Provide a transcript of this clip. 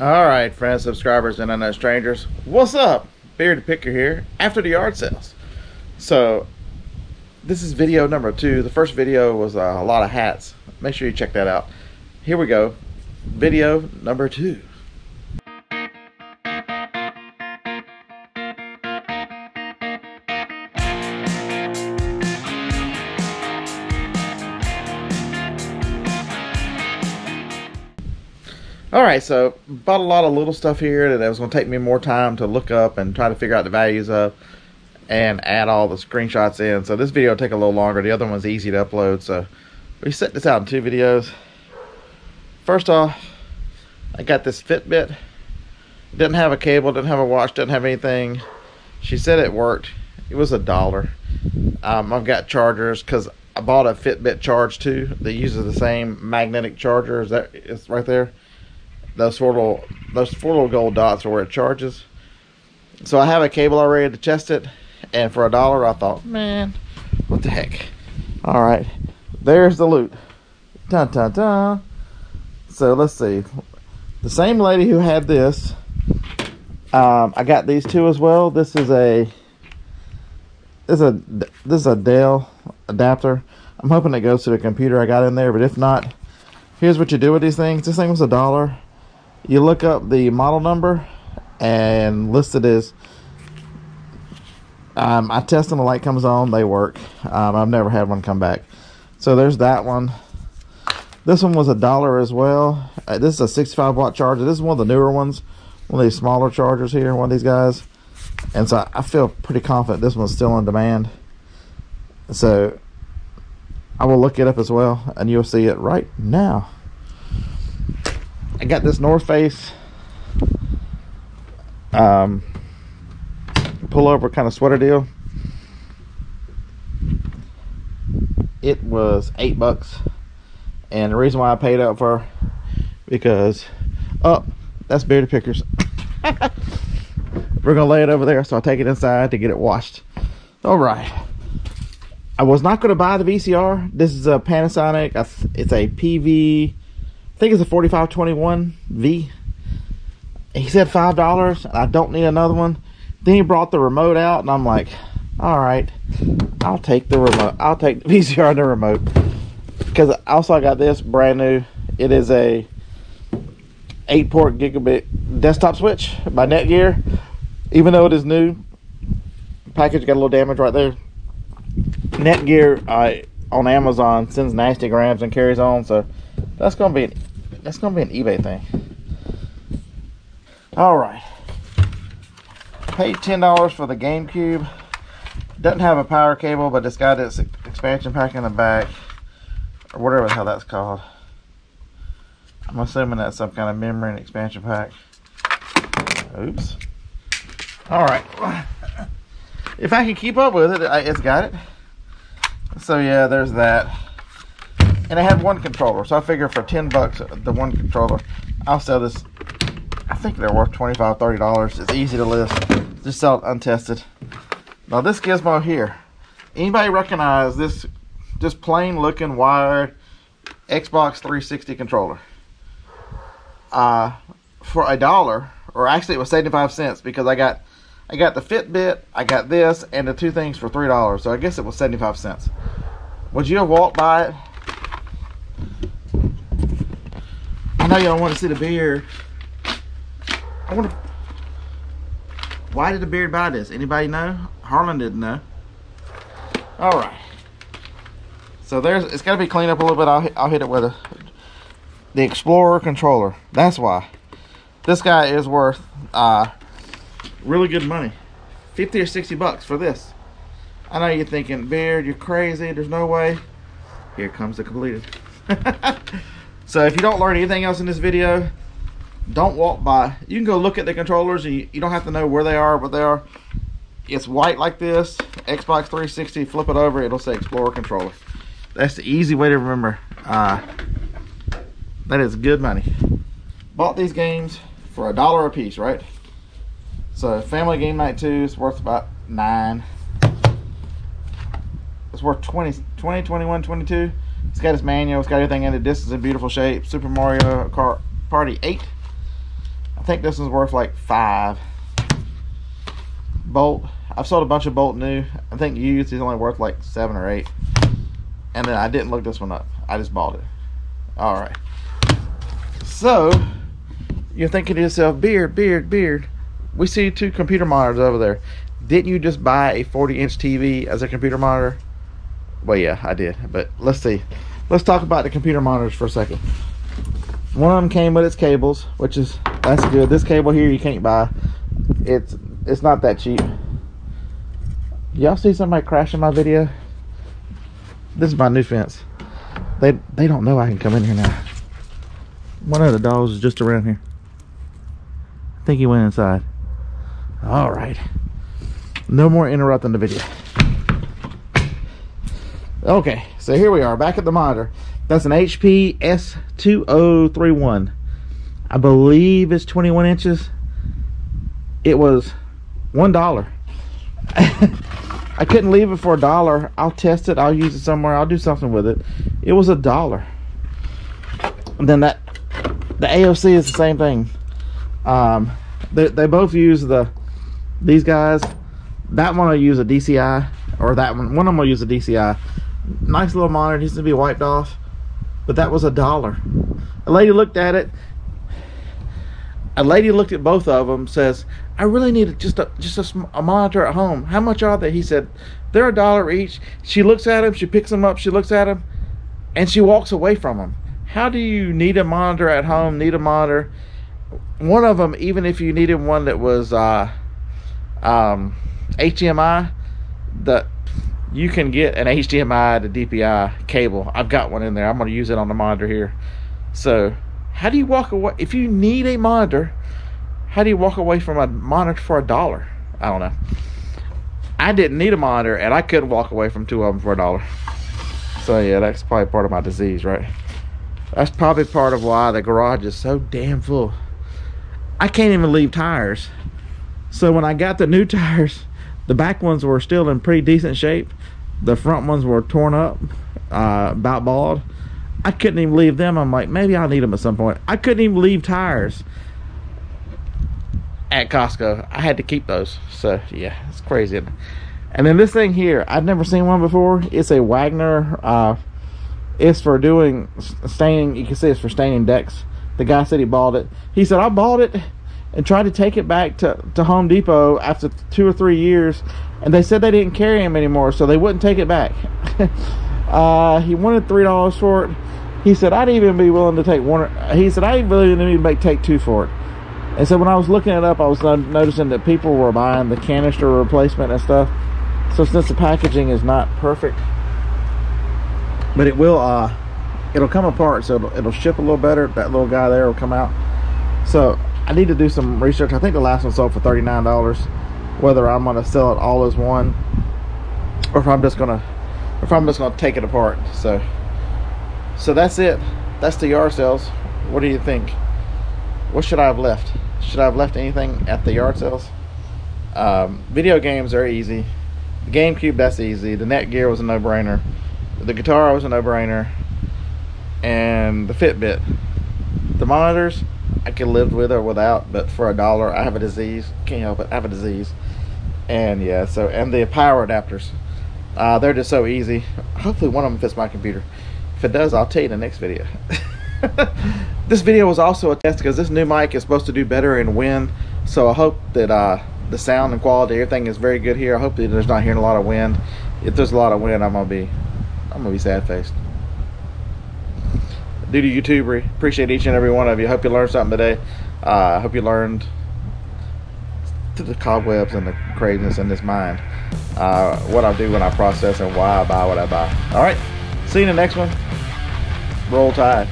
All right, friends, subscribers, and unknown strangers. What's up? Bearded Picker here after the yard sales. So, this is video number two. The first video was uh, a lot of hats. Make sure you check that out. Here we go. Video number two. All right, so bought a lot of little stuff here that was going to take me more time to look up and try to figure out the values of and add all the screenshots in. So this video will take a little longer. The other one's easy to upload. So we set this out in two videos. First off, I got this Fitbit. Didn't have a cable, didn't have a watch, didn't have anything. She said it worked. It was a dollar. Um, I've got chargers because I bought a Fitbit Charge too that uses the same magnetic charger. Is that it's right there? Those four little those four little gold dots are where it charges. So I have a cable already to test it, and for a dollar I thought, man, what the heck? All right, there's the loot. Dun dun dun. So let's see. The same lady who had this, um, I got these two as well. This is a this is a this is a Dell adapter. I'm hoping it goes to the computer I got in there, but if not, here's what you do with these things. This thing was a dollar you look up the model number and listed as um, I test them, the light comes on, they work. Um, I've never had one come back. So there's that one. This one was a dollar as well. Uh, this is a 65 watt charger. This is one of the newer ones, one of these smaller chargers here, one of these guys. And so I feel pretty confident this one's still in demand. So I will look it up as well, and you'll see it right now. I got this North Face um, pullover kind of sweater deal. It was eight bucks, and the reason why I paid up for because oh, that's bearded pickers. We're gonna lay it over there, so I'll take it inside to get it washed. All right. I was not going to buy the VCR. This is a Panasonic. It's a PV I think it's a 4521V. He said $5. I don't need another one. Then he brought the remote out, and I'm like, all right, I'll take the remote. I'll take the VCR and the remote. Because also I got this brand new. It is a 8 port gigabit desktop switch by Netgear. Even though it is new, package got a little damage right there. Netgear uh, on Amazon sends nasty grams and carries on, so that's gonna be an that's gonna be an eBay thing. All right. Paid ten dollars for the GameCube. Doesn't have a power cable, but it's got its expansion pack in the back, or whatever the hell that's called. I'm assuming that's some kind of memory and expansion pack. Oops. All right. If I can keep up with it, it's got it. So yeah, there's that and I had one controller. So I figure for 10 bucks, the one controller, I'll sell this. I think they're worth 25 $30. It's easy to list. Just sell it untested. Now this gizmo here, anybody recognize this just plain looking wired Xbox 360 controller? Uh, for a dollar, or actually it was 75 cents because I got I got the Fitbit, I got this, and the two things for three dollars. So I guess it was 75 cents. Would you have walked by it I know y'all want to see the beard. I wonder why did the beard buy this? Anybody know? Harlon didn't know. All right. So there's it's got to be cleaned up a little bit. I'll I'll hit it with a the X-plorer controller. That's why this guy is worth uh really good money. 50 or 60 bucks for this. I know you're thinking, Beard, you're crazy. There's no way. Here comes the completed. So if you don't learn anything else in this video, don't walk by. You can go look at the controllers. You, you don't have to know where they are, but they are. It's white like this. Xbox 360, flip it over, it'll say X-plorer controller. That's the easy way to remember. Uh, that is good money. Bought these games for a dollar a piece, right? So Family Game Night 2 is worth about nine. It's worth 20, 20, 21, 22. It's got its manual. It's got everything in it. This is in beautiful shape. Super Mario Kart Party 8. I think this is worth like five. Bolt. I've sold a bunch of Bolt new. I think used is only worth like seven or eight. And then I didn't look this one up. I just bought it. All right. So you're thinking to yourself, beard, beard, beard. We see two computer monitors over there. Didn't you just buy a 40 inch TV as a computer monitor? Well, yeah, I did. But let's see. Let's talk about the computer monitors for a second. One of them came with its cables, which is that's good. This cable here you can't buy. It's it's not that cheap. Y'all see somebody crashing my video? This is my new fence. They they don't know I can come in here now. One of the dogs is just around here. I think he went inside. All right. No more interrupting the video. Okay, so here we are back at the monitor. That's an HP S2031. I believe it's 21 inches. It was one dollar. I couldn't leave it for a dollar. I'll test it. I'll use it somewhere. I'll do something with it. It was a dollar. And then that the AOC is the same thing. Um, they, they both use the these guys. That one will use a DVI, or that one. One of them will use a DVI. Nice little monitor. Needs to be wiped off, but that was a dollar. A lady looked at it. A lady looked at both of them. Says, "I really need just a just a, a monitor at home. How much are they?" He said, "They're a dollar each." She looks at him. She picks them up. She looks at him, and she walks away from them. How do you need a monitor at home? Need a monitor? One of them, even if you needed one that was uh, um, HDMI, that you can get an HDMI to DVI cable. I've got one in there. I'm going to use it on the monitor here. So, how do you walk away? If you need a monitor, how do you walk away from a monitor for a dollar? I don't know. I didn't need a monitor, and I couldn't walk away from two of them for a dollar. So, yeah, that's probably part of my disease, right? That's probably part of why the garage is so damn full. I can't even leave tires. So when I got the new tires, the back ones were still in pretty decent shape. The front ones were torn up, uh, about bald. I couldn't even leave them. I'm like, maybe I'll need them at some point. I couldn't even leave tires at Costco. I had to keep those. So yeah, it's crazy. And then this thing here, I've never seen one before. It's a Wagner. Uh, it's for doing staining. You can see it's for staining decks. The guy said he bought it. He said I bought it and tried to take it back to, to Home Depot after two or three years, and they said they didn't carry him anymore, so they wouldn't take it back. uh, he wanted three dollars for it. He said I'd even be willing to take one. He said I'd really even make take two for it. And so when I was looking it up, I was noticing that people were buying the canister replacement and stuff. So since the packaging is not perfect, but it will uh it'll come apart so it'll, it'll ship a little better that little guy there will come out so I need to do some research. I think the last one sold for $39 whether I'm gonna sell it all as one or if I'm just gonna if I'm just gonna take it apart. So so that's it. That's the yard sales. What do you think? What should I have left? Should I have left anything at the yard sales? Um, video games are easy. The GameCube that's easy. The Netgear was a no-brainer. The guitar was a no-brainer. And the Fitbit. The monitors I can live with or without but for a dollar I have a disease. Can't help it. I have a disease. And yeah so and the power adapters. Uh, they're just so easy. Hopefully one of them fits my computer. If it does I'll tell you in the next video. This video was also a test because this new mic is supposed to do better in wind. So I hope that uh, the sound and quality everything is very good here. I hope that there's not hearing a lot of wind. If there's a lot of wind I'm gonna be I'm gonna be sad faced. Due to YouTuber, appreciate each and every one of you. Hope you learned something today. I uh, hope you learned the cobwebs and the craziness in this mind. Uh, what I do when I process and why I buy what I buy. All right, see you in the next one. Roll Tide.